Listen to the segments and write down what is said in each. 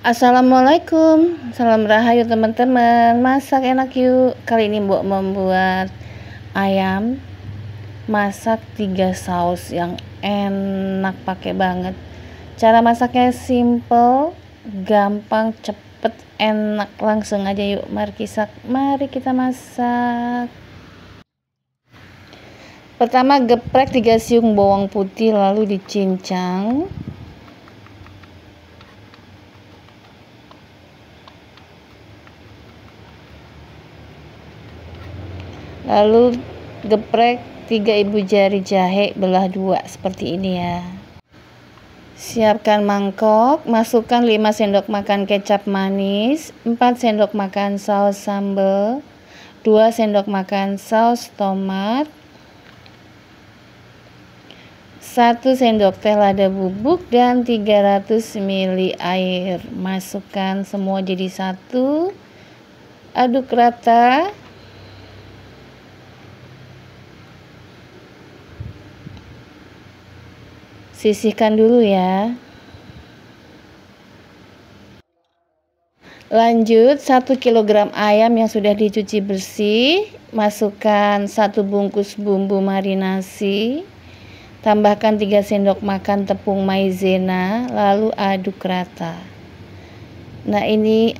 Assalamualaikum. Salam rahayu teman-teman. Masak enak yuk. Kali ini Mbok membuat Ayam. Masak tiga saus Yang enak pakai banget. Cara masaknya simple Gampang, cepet, enak. Langsung aja yuk. Mari kita, mari kita masak. Pertama geprek 3 siung bawang putih Lalu dicincang lalu geprek tiga ibu jari jahe belah dua seperti ini ya. Siapkan mangkok masukkan 5 sendok makan kecap manis 4 sendok makan saus sambal 2 sendok makan saus tomat 1 sendok teh lada bubuk dan 300 ml air. Masukkan semua jadi satu. Aduk rata sisihkan dulu ya. Lanjut 1 kg ayam yang sudah dicuci bersih masukkan 1 bungkus bumbu marinasi tambahkan 3 sendok makan tepung maizena lalu aduk rata. Nah ini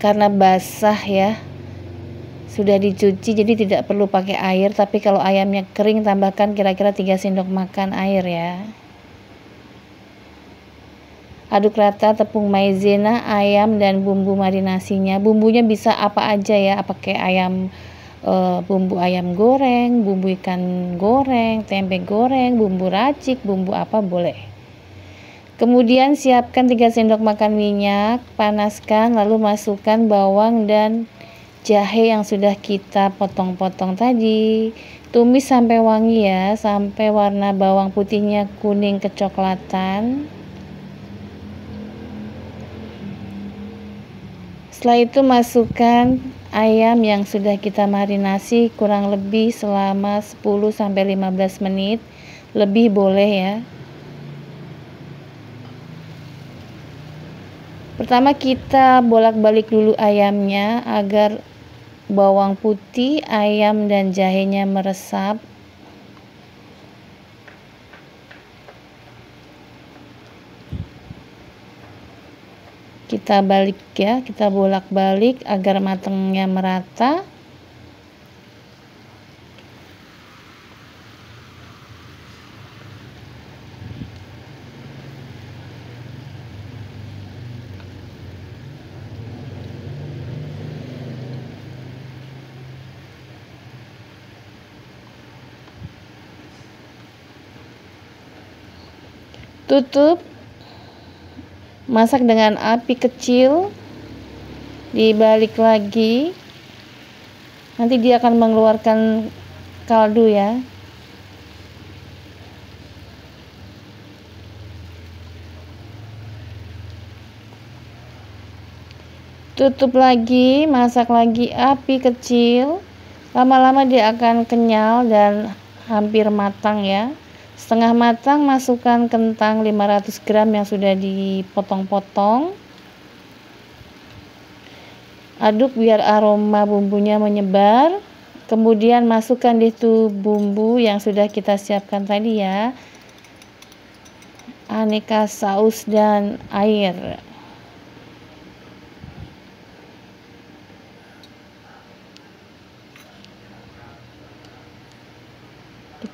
karena basah ya sudah dicuci jadi tidak perlu pakai air tapi kalau ayamnya kering tambahkan kira-kira 3 sendok makan air ya Aduk rata tepung maizena, ayam dan bumbu marinasinya. Bumbunya bisa apa aja ya, pakai ayam e, bumbu ayam goreng, bumbu ikan goreng, tempe goreng, bumbu racik, bumbu apa boleh. Kemudian siapkan 3 sendok makan minyak, panaskan lalu masukkan bawang dan jahe yang sudah kita potong-potong tadi. Tumis sampai wangi ya, sampai warna bawang putihnya kuning kecoklatan. Setelah itu masukkan ayam yang sudah kita marinasi kurang lebih selama 10 sampai 15 menit. Lebih boleh ya. Pertama kita bolak-balik dulu ayamnya agar bawang putih, ayam dan jahenya meresap kita balik ya kita bolak-balik agar matangnya merata. Tutup masak dengan api kecil dibalik lagi nanti dia akan mengeluarkan kaldu ya. Tutup lagi masak lagi api kecil. Lama-lama dia akan kenyal dan hampir matang ya setengah matang masukkan kentang 500 gram yang sudah dipotong-potong. Aduk biar aroma bumbunya menyebar. Kemudian masukkan di itu bumbu yang sudah kita siapkan tadi ya. Aneka saus dan air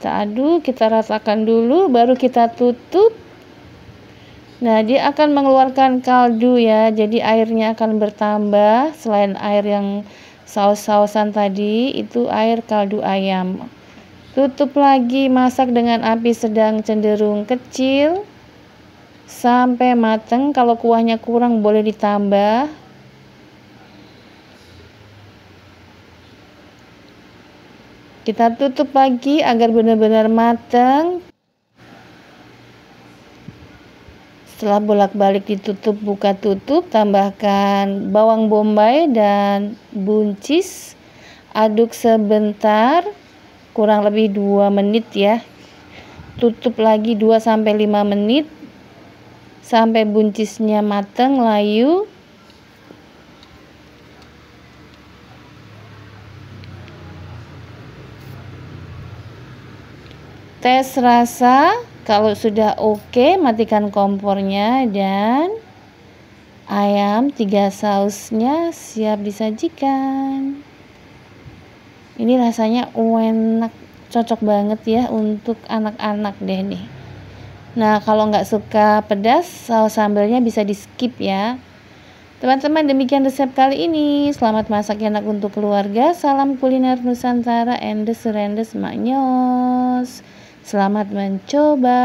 kita aduk kita ratakan dulu baru kita tutup. Nah dia akan mengeluarkan kaldu ya jadi airnya akan bertambah. Selain air yang saus-sausan tadi itu air kaldu ayam. Tutup lagi masak dengan api sedang cenderung kecil. Sampai matang kalau kuahnya kurang boleh ditambah kita tutup lagi agar benar-benar matang setelah bolak-balik ditutup buka tutup tambahkan bawang bombay dan buncis. Aduk sebentar kurang lebih 2 menit ya. Tutup lagi 2 sampai 5 menit. Sampai buncisnya mateng layu tes rasa kalau sudah oke matikan kompornya dan ayam tiga sausnya siap disajikan ini rasanya enak cocok banget ya untuk anak-anak deh nih nah kalau nggak suka pedas saus sambalnya bisa di skip ya Teman-teman demikian resep kali ini. Selamat masak enak untuk keluarga. Salam kuliner Nusantara. Endes rendes maknyos. Selamat mencoba.